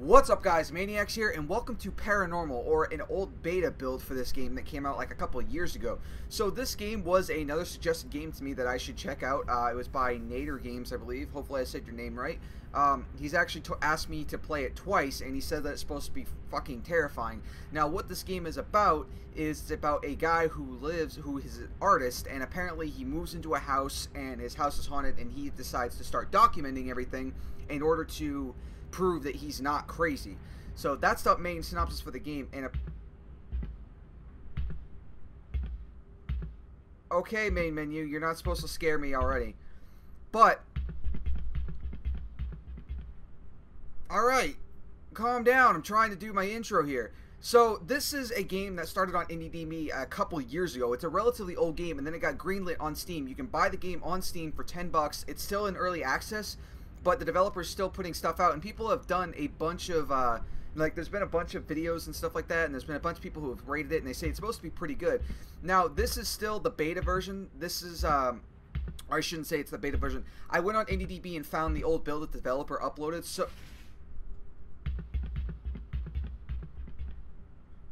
What's up guys, Maineiacs here, and welcome to Paranormal, or an old beta build for this game that came out like a couple years ago. So this game was another suggested game to me that I should check out. Uh, it was by Nader Games, I believe. Hopefully I said your name right. Um, he's actually asked me to play it twice, and he said that it's supposed to be fucking terrifying. Now, what this game is about is about a guy who lives, who is an artist, and apparently he moves into a house, and his house is haunted, and he decides to start documenting everything in order to prove that he's not crazy. So that's the main synopsis for the game. And okay, main menu, you're not supposed to scare me already. But all right, calm down. I'm trying to do my intro here. So this is a game that started on IndieDB a couple years ago. It's a relatively old game, and then it got greenlit on Steam. You can buy the game on Steam for 10 bucks. It's still in early access, but the developer's still putting stuff out, and people have done a bunch of uh, like there's been a bunch of videos and stuff like that, and there's been a bunch of people who have rated it, and they say it's supposed to be pretty good. Now this is still the beta version. This is um, or I shouldn't say it's the beta version. I went on IndieDB and found the old build that the developer uploaded. So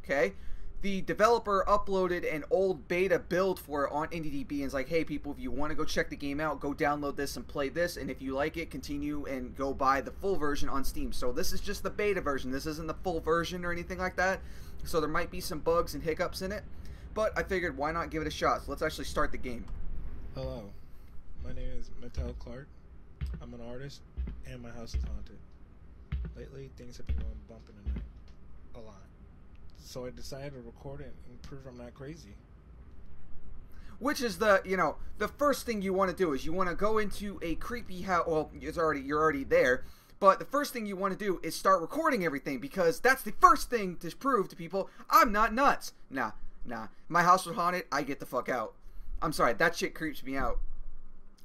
okay the developer uploaded an old beta build for it on IndieDB and is like, hey people, if you want to go check the game out, go download this and play this, and if you like it, continue and go buy the full version on Steam. So this is just the beta version. This isn't the full version or anything like that. So there might be some bugs and hiccups in it, but I figured why not give it a shot. So let's actually start the game. Hello, my name is Mattel Clark. I'm an artist, and my house is haunted. Lately, things have been going bump in the night. A lot so I decided to record it and prove I'm not crazy. Which is the you know the first thing you want to do is you want to go into a creepy house. Well, it's already you're already there, but the first thing you want to do is start recording everything because that's the first thing to prove to people I'm not nuts. Nah, nah. My house was haunted. I get the fuck out. I'm sorry, that shit creeps me out.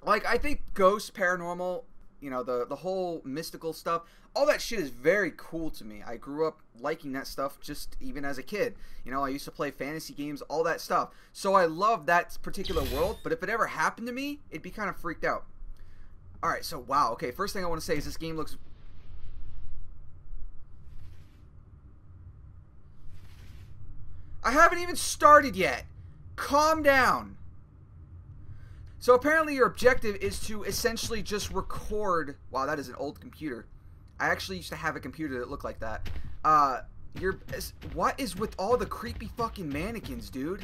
Like I think ghosts, paranormal, you know the the whole mystical stuff all that shit is very cool to me. I grew up liking that stuff just even as a kid. You know i used to play fantasy games all that stuff. So i love that particular world but if it ever happened to me it'd be kind of freaked out. All right so wow okay first thing i want to say is this game looks i haven't even started yet. Calm down so apparently your objective is to essentially just record. Wow, that is an old computer. I actually used to have a computer that looked like that. Uh, you're what is with all the creepy fucking mannequins, dude?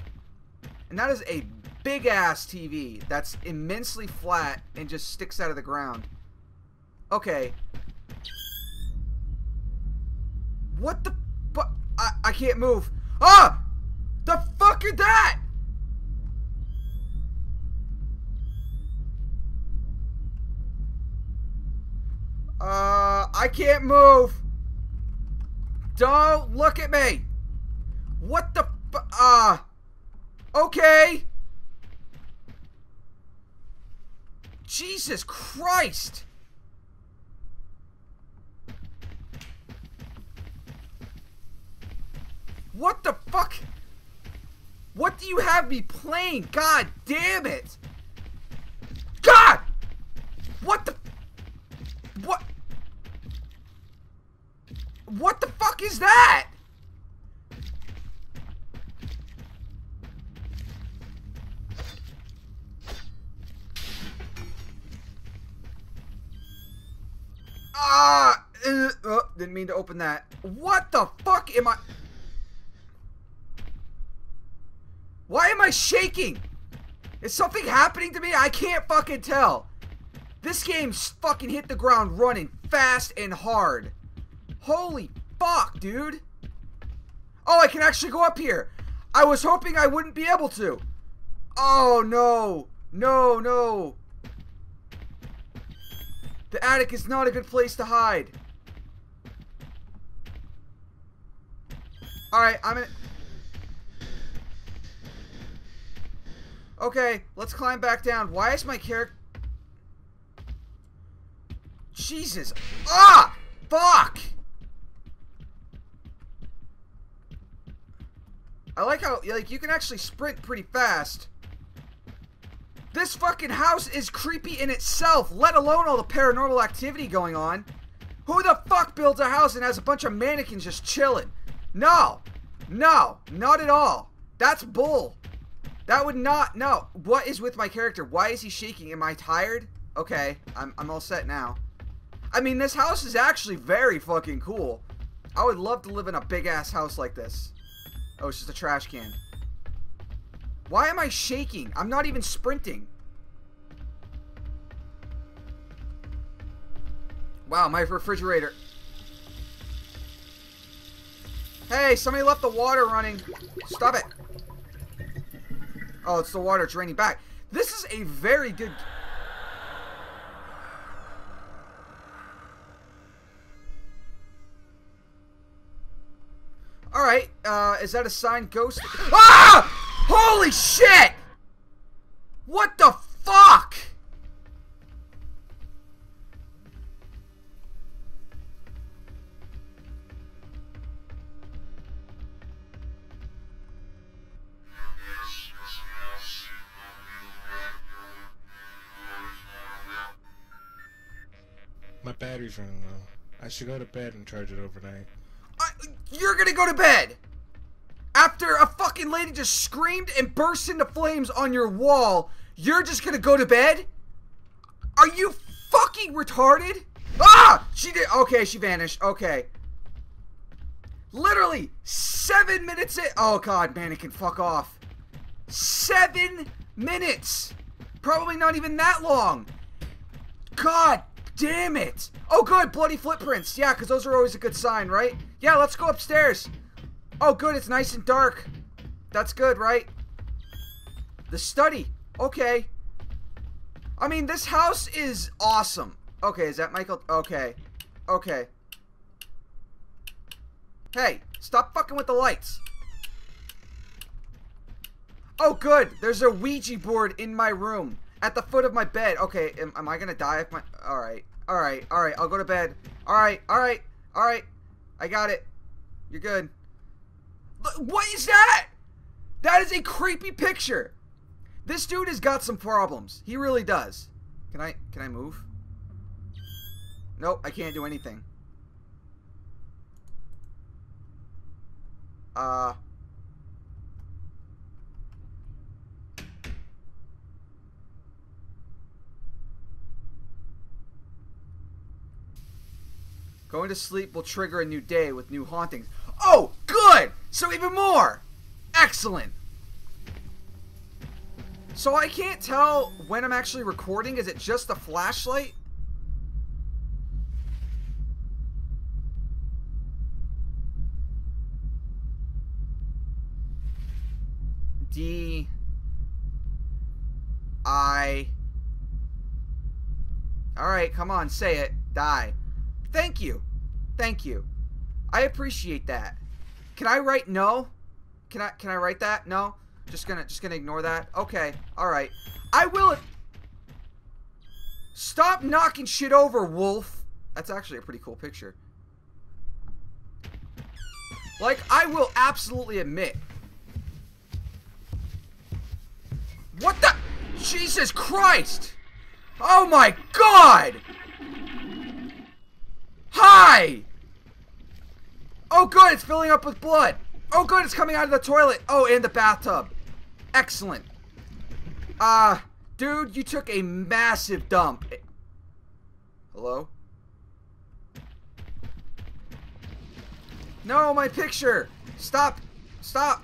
And that is a big ass TV that's immensely flat and just sticks out of the ground. Okay. What the? I, I can't move. Ah! The fuck is that? I can't move. Don't look at me. What the uh Okay. Jesus Christ. What the fuck? What do you have me playing? God damn it. God! What the what? What the fuck is that? Ah! Uh, oh, didn't mean to open that. What the fuck am I? Why am I shaking? Is something happening to me? I can't fucking tell. This game's fucking hit the ground running fast and hard. Holy fuck, dude. Oh, I can actually go up here. I was hoping I wouldn't be able to. Oh, no. No, no. The attic is not a good place to hide. Alright, I'm in... Okay, let's climb back down. Why is my character... Jesus. Ah! Fuck! I like how, like, you can actually sprint pretty fast. This fucking house is creepy in itself, let alone all the paranormal activity going on. Who the fuck builds a house and has a bunch of mannequins just chilling? No. No. Not at all. That's bull. That would not... No. What is with my character? Why is he shaking? Am I tired? Okay. I'm, I'm all set now. I mean, this house is actually very fucking cool. I would love to live in a big-ass house like this. Oh, it's just a trash can. Why am I shaking? I'm not even sprinting. Wow, my refrigerator. Hey, somebody left the water running. Stop it. Oh, it's the water draining back. This is a very good... Alright, uh, is that a sign ghost? Ah! Holy shit! What the fuck? My battery's running low. I should go to bed and charge it overnight. You're gonna go to bed after a fucking lady just screamed and burst into flames on your wall. You're just gonna go to bed? Are you fucking retarded? Ah! She did. Okay, she vanished. Okay. Literally seven minutes in. Oh god, mannequin, fuck off. Seven minutes. Probably not even that long. God damn it. Oh, good. Bloody footprints. Yeah, because those are always a good sign, right? Yeah, let's go upstairs. Oh, good. It's nice and dark. That's good, right? The study. Okay. I mean, this house is awesome. Okay, is that Michael? Okay. Okay. Hey, stop fucking with the lights. Oh, good. There's a Ouija board in my room. At the foot of my bed. Okay, am, am I gonna die if my... Alright. Alright. Alright. I'll go to bed. Alright. Alright. Alright. I got it. You're good. What is that? That is a creepy picture. This dude has got some problems. He really does. Can I... Can I move? Nope. I can't do anything. Uh... Going to sleep will trigger a new day with new hauntings. Oh, good! So even more! Excellent! So I can't tell when I'm actually recording. Is it just the flashlight? D I Alright, come on, say it. Die. Thank you. Thank you. I appreciate that. Can I write no? Can I can I write that? No? Just gonna just gonna ignore that? Okay. Alright. I will Stop knocking shit over, wolf. That's actually a pretty cool picture. Like, I will absolutely admit. What the? Jesus Christ! Oh my god! Hi! Oh, good, it's filling up with blood. Oh, good, it's coming out of the toilet. Oh, and the bathtub. Excellent. Uh, dude, you took a massive dump. Hello? No, my picture! Stop! Stop!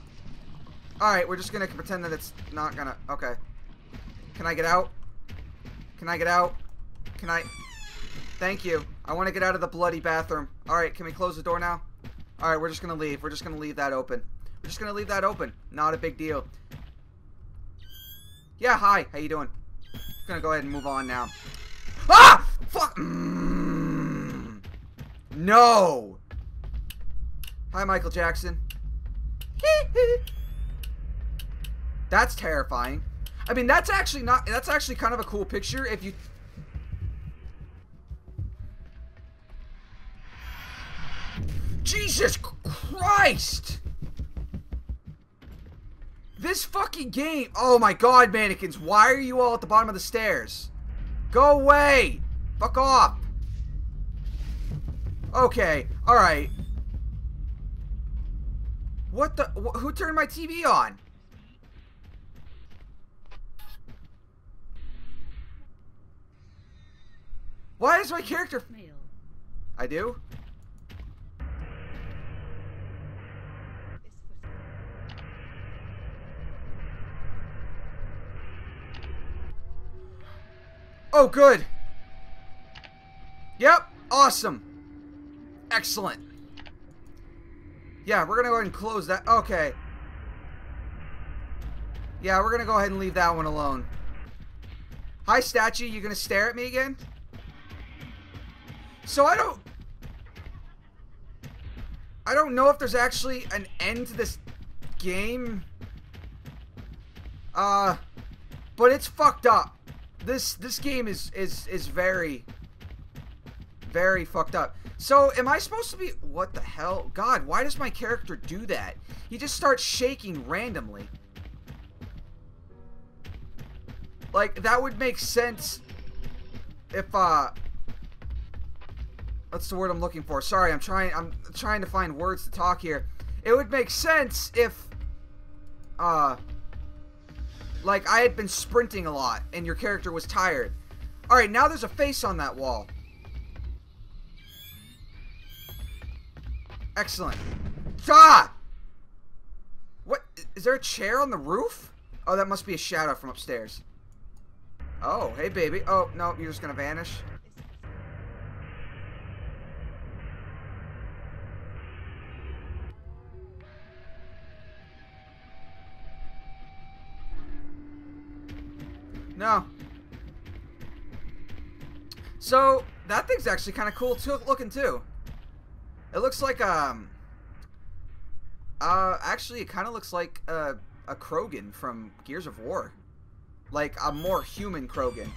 Alright, we're just gonna pretend that it's not gonna... Okay. Can I get out? Can I get out? Can I... Thank you. I want to get out of the bloody bathroom. Alright, can we close the door now? Alright, we're just going to leave. We're just going to leave that open. We're just going to leave that open. Not a big deal. Yeah, hi. How you doing? Gonna go ahead and move on now. Ah! Fuck! Mm. No! Hi, Michael Jackson. that's terrifying. I mean, that's actually not... That's actually kind of a cool picture if you Jesus Christ! This fucking game. Oh my god, mannequins. Why are you all at the bottom of the stairs? Go away! Fuck off! Okay, alright. What the? Wh who turned my TV on? Why is my character... I do? Oh, good. Yep, awesome. Excellent. Yeah, we're gonna go ahead and close that. Okay. Yeah, we're gonna go ahead and leave that one alone. Hi, statue. You gonna stare at me again? So I don't... I don't know if there's actually an end to this game. Uh... But it's fucked up. This this game is is is very very fucked up. So am I supposed to be what the hell? God, why does my character do that? He just starts shaking randomly. Like that would make sense if uh What's the word I'm looking for? Sorry, I'm trying I'm trying to find words to talk here. It would make sense if uh like I had been sprinting a lot and your character was tired. Alright, now there's a face on that wall. Excellent. Ah! What? Is there a chair on the roof? Oh, that must be a shadow from upstairs. Oh, hey baby. Oh, no, you're just gonna vanish. No. So, that thing's actually kind of cool too, looking too. It looks like, um... Uh, actually, it kind of looks like a, a Krogan from Gears of War. Like, a more human Krogan.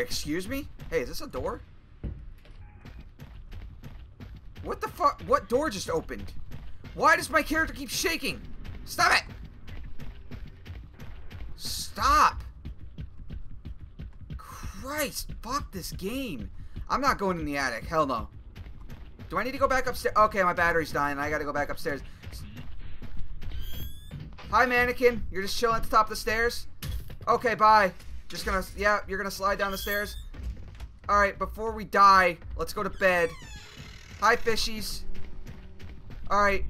Excuse me? Hey, is this a door? What the fuck? What door just opened? Why does my character keep shaking? Stop it! Stop! Christ, fuck this game. I'm not going in the attic. Hell no. Do I need to go back upstairs? Okay, my battery's dying. I gotta go back upstairs. Hi, mannequin. You're just chilling at the top of the stairs? Okay, bye. Just gonna, yeah, you're gonna slide down the stairs. Alright, before we die, let's go to bed. Hi, fishies. Alright.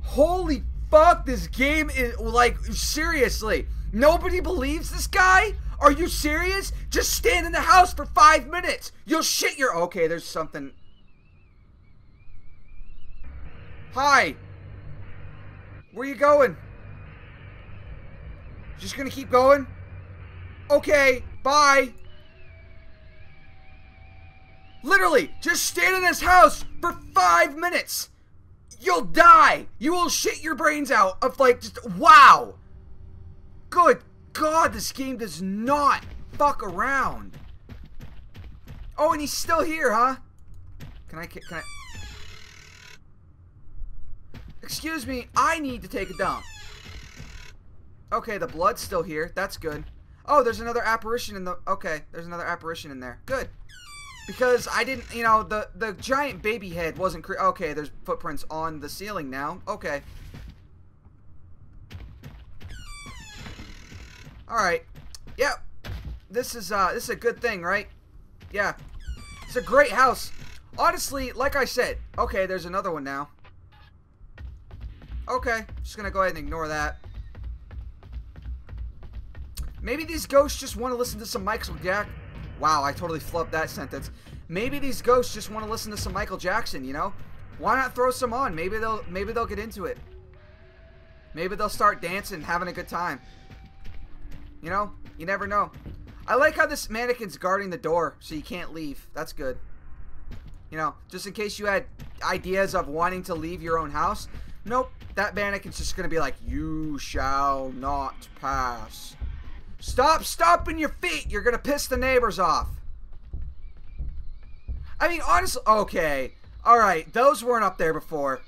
Holy fuck, this game is, like, seriously. Nobody believes this guy? Are you serious? Just stand in the house for five minutes. You'll shit your, okay, there's something. Hi. Where you going? Just gonna keep going? Okay, bye. Literally, just stand in this house for five minutes. You'll die. You will shit your brains out of like just wow. Good God, this game does not fuck around. Oh, and he's still here, huh? Can I? Can I? Excuse me, I need to take a dump. Okay, the blood's still here. That's good. Oh, there's another apparition in the... Okay, there's another apparition in there. Good. Because I didn't, you know, the, the giant baby head wasn't... Okay, there's footprints on the ceiling now. Okay. Alright. Yep. This is, uh, this is a good thing, right? Yeah. It's a great house. Honestly, like I said... Okay, there's another one now. Okay, just gonna go ahead and ignore that. Maybe these ghosts just want to listen to some Michael Jack. Wow, I totally flubbed that sentence. Maybe these ghosts just want to listen to some Michael Jackson. You know, why not throw some on? Maybe they'll maybe they'll get into it. Maybe they'll start dancing, having a good time. You know, you never know. I like how this mannequin's guarding the door so you can't leave. That's good. You know, just in case you had ideas of wanting to leave your own house. Nope, that mannequin's just going to be like, you shall not pass. Stop stomping your feet. You're going to piss the neighbors off. I mean, honestly, okay. All right, those weren't up there before.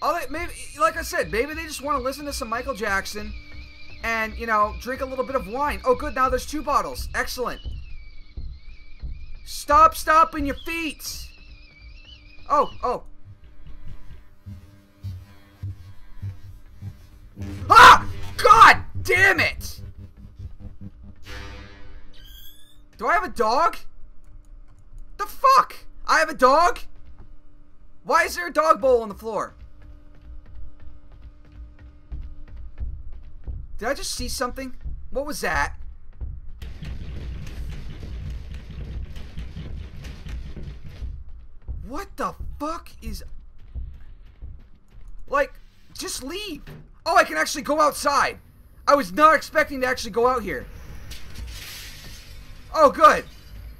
They- maybe, like I said, maybe they just want to listen to some Michael Jackson and, you know, drink a little bit of wine. Oh, good, now there's two bottles. Excellent. Stop stomping your feet. Oh, oh. Ah! God damn it! Do I have a dog? The fuck? I have a dog? Why is there a dog bowl on the floor? Did I just see something? What was that? What the fuck is... Like, just leave. Oh, I can actually go outside. I was not expecting to actually go out here. Oh, good.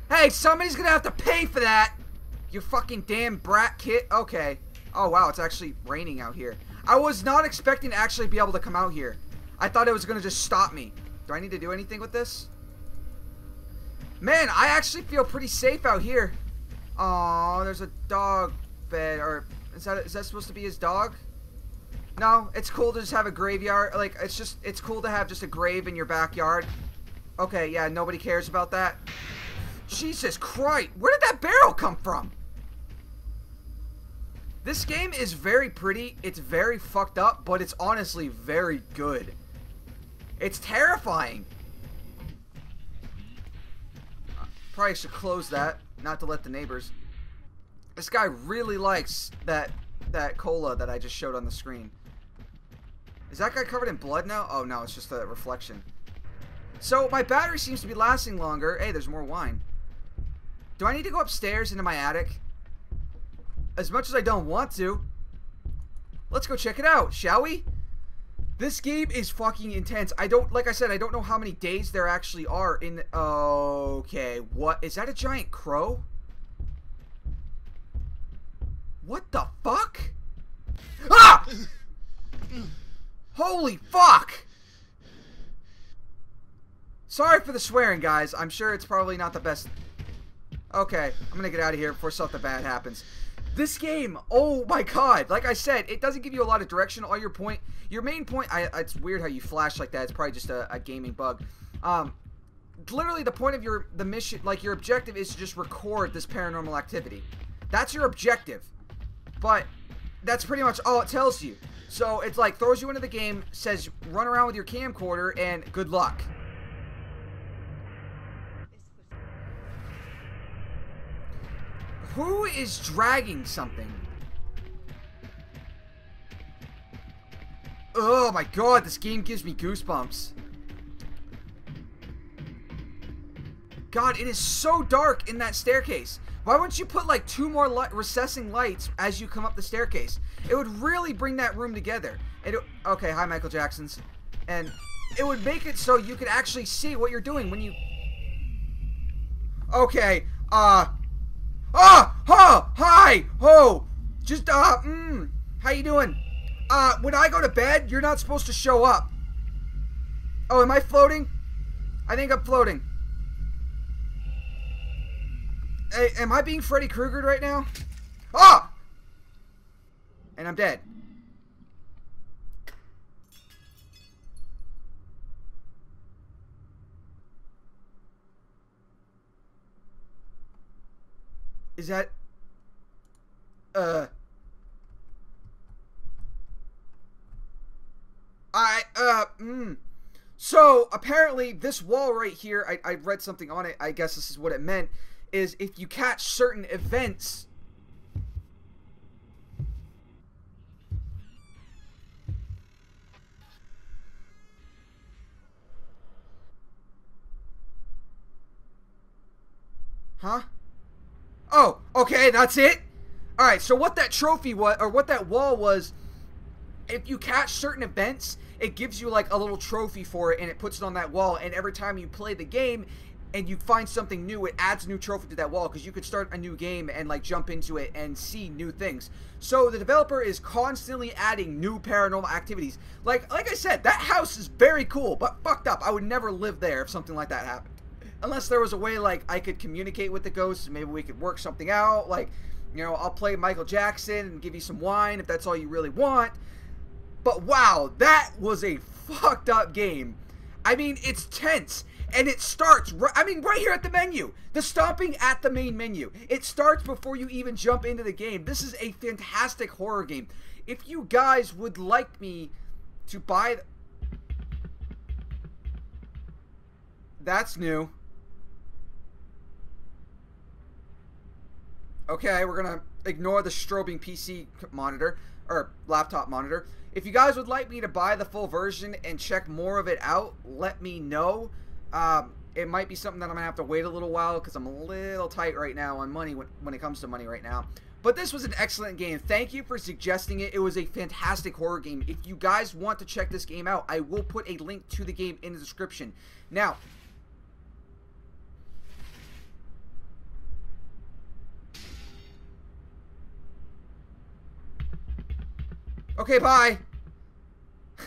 Hey, somebody's gonna have to pay for that. You fucking damn brat kid. Okay. Oh, wow, it's actually raining out here. I was not expecting to actually be able to come out here. I thought it was gonna just stop me. Do I need to do anything with this? Man, I actually feel pretty safe out here. Oh, there's a dog bed. Or is that is that supposed to be his dog? No, it's cool to just have a graveyard. Like it's just it's cool to have just a grave in your backyard. Okay, yeah, nobody cares about that. Jesus Christ, where did that barrel come from? This game is very pretty. It's very fucked up, but it's honestly very good. It's terrifying. Probably should close that, not to let the neighbors. This guy really likes that that cola that I just showed on the screen. Is that guy covered in blood now? Oh no, it's just a reflection. So my battery seems to be lasting longer. Hey, there's more wine. Do I need to go upstairs into my attic? As much as I don't want to. Let's go check it out, shall we? This game is fucking intense. I don't, like I said, I don't know how many days there actually are in, okay, what, is that a giant crow? What the fuck? Ah! Holy fuck! Sorry for the swearing, guys. I'm sure it's probably not the best. Okay, I'm gonna get out of here before something bad happens. This game, oh my god! Like I said, it doesn't give you a lot of direction. All your point, your main point. I, it's weird how you flash like that. It's probably just a, a gaming bug. Um, literally, the point of your the mission, like your objective, is to just record this paranormal activity. That's your objective. But that's pretty much all it tells you. So it's like throws you into the game, says run around with your camcorder, and good luck. Who is dragging something? Oh my god, this game gives me goosebumps. God, it is so dark in that staircase. Why wouldn't you put like two more light recessing lights as you come up the staircase? It would really bring that room together. It, okay, hi Michael Jackson's. And it would make it so you could actually see what you're doing when you... Okay, uh... Ah! Ha! Hi! Ho! Just, uh, mm, how you doing? Uh, when I go to bed, you're not supposed to show up. Oh, am I floating? I think I'm floating. Hey, am I being Freddy Krueger right now? Ah! And I'm dead. Is that... Uh... I, uh, mm. So, apparently, this wall right here, I, I read something on it, I guess this is what it meant, is if you catch certain events... Huh? Oh, okay, that's it? Alright, so what that trophy was, or what that wall was, if you catch certain events, it gives you like a little trophy for it and it puts it on that wall. And every time you play the game and you find something new, it adds a new trophy to that wall because you could start a new game and like jump into it and see new things. So the developer is constantly adding new paranormal activities. Like like I said, that house is very cool, but fucked up. I would never live there if something like that happened. Unless there was a way like I could communicate with the ghosts, maybe we could work something out. Like You know, I'll play Michael Jackson and give you some wine if that's all you really want. But wow, that was a fucked up game. I mean, it's tense. And it starts, ri- I mean, right here at the menu. The stomping at the main menu. It starts before you even jump into the game. This is a fantastic horror game. If you guys would like me to buy. th- That's new. Okay, we're gonna ignore the strobing PC monitor or laptop monitor. If you guys would like me to buy the full version and check more of it out, let me know. Um, it might be something that I'm gonna have to wait a little while because I'm a little tight right now on money when, when it comes to money right now. But this was an excellent game. Thank you for suggesting it. It was a fantastic horror game. If you guys want to check this game out, I will put a link to the game in the description. Now, Okay, bye.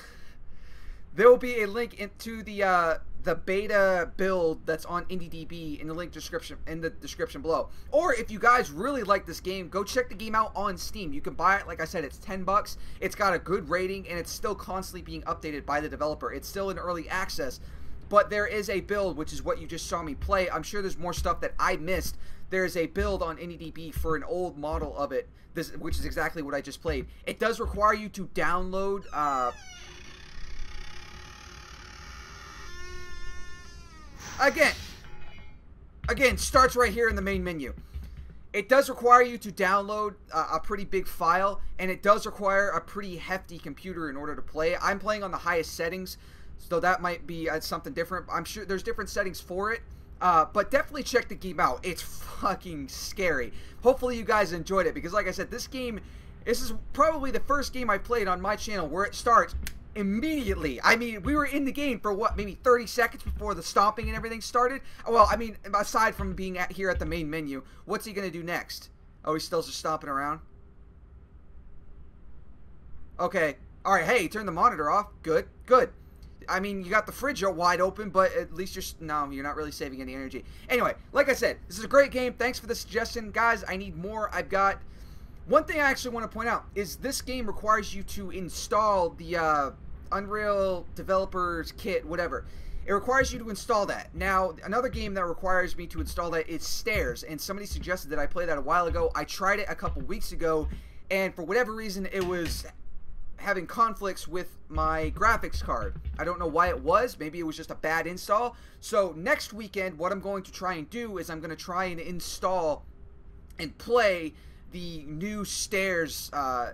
there will be a link into the uh, the beta build that's on IndieDB in the link description in the description below. Or if you guys really like this game, go check the game out on Steam. You can buy it. Like I said, it's ten bucks. It's got a good rating and it's still constantly being updated by the developer. It's still in early access. But there is a build, which is what you just saw me play. I'm sure there's more stuff that I missed. There's a build on IndieDB for an old model of it, this, which is exactly what I just played. It does require you to download. Uh, again, again, starts right here in the main menu. It does require you to download uh, a pretty big file, and it does require a pretty hefty computer in order to play. I'm playing on the highest settings, so that might be uh, something different. I'm sure there's different settings for it. Uh, but definitely check the game out. It's fucking scary. Hopefully you guys enjoyed it because, like I said, this game, this is probably the first game I played on my channel where it starts immediately. I mean, we were in the game for what, maybe 30 seconds before the stomping and everything started. Well, I mean, aside from being at here at the main menu, what's he gonna do next? Oh, he still just stomping around. Okay. All right. Hey, turn the monitor off. Good. Good. I mean, you got the fridge wide open, but at least you're no, you're not really saving any energy. Anyway, like I said, this is a great game. Thanks for the suggestion, guys. I need more. I've got one thing I actually want to point out is this game requires you to install the uh, Unreal Developers Kit, whatever. It requires you to install that. Now, another game that requires me to install that is Stairs, and somebody suggested that I play that a while ago. I tried it a couple weeks ago, and for whatever reason, it was having conflicts with my graphics card. I don't know why it was. Maybe it was just a bad install. So next weekend, what I'm going to try and do is I'm going to try and install and play the new stairs uh,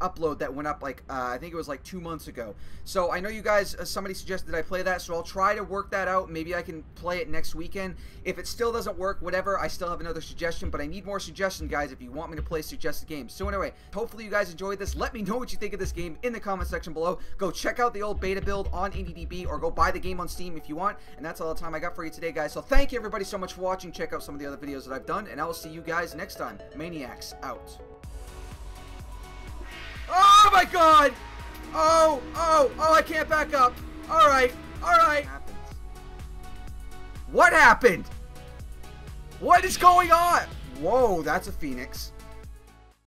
upload that went up like uh, I think it was like two months ago. So I know you guys. Uh, somebody suggested I play that, so I'll try to work that out. Maybe I can play it next weekend. If it still doesn't work, whatever, I still have another suggestion. But I need more suggestions, guys. If you want me to play suggested games. So anyway, hopefully you guys enjoyed this. Let me know what you think of this game in the comment section below. Go check out the old beta build on IndieDB or go buy the game on Steam if you want. And that's all the time I got for you today, guys. So thank you everybody so much for watching. Check out some of the other videos that I've done, and I will see you guys next time. Maineiacs out. Oh my god! Oh, oh, oh, I can't back up. Alright, alright. What happened? What is going on? Whoa, that's a phoenix.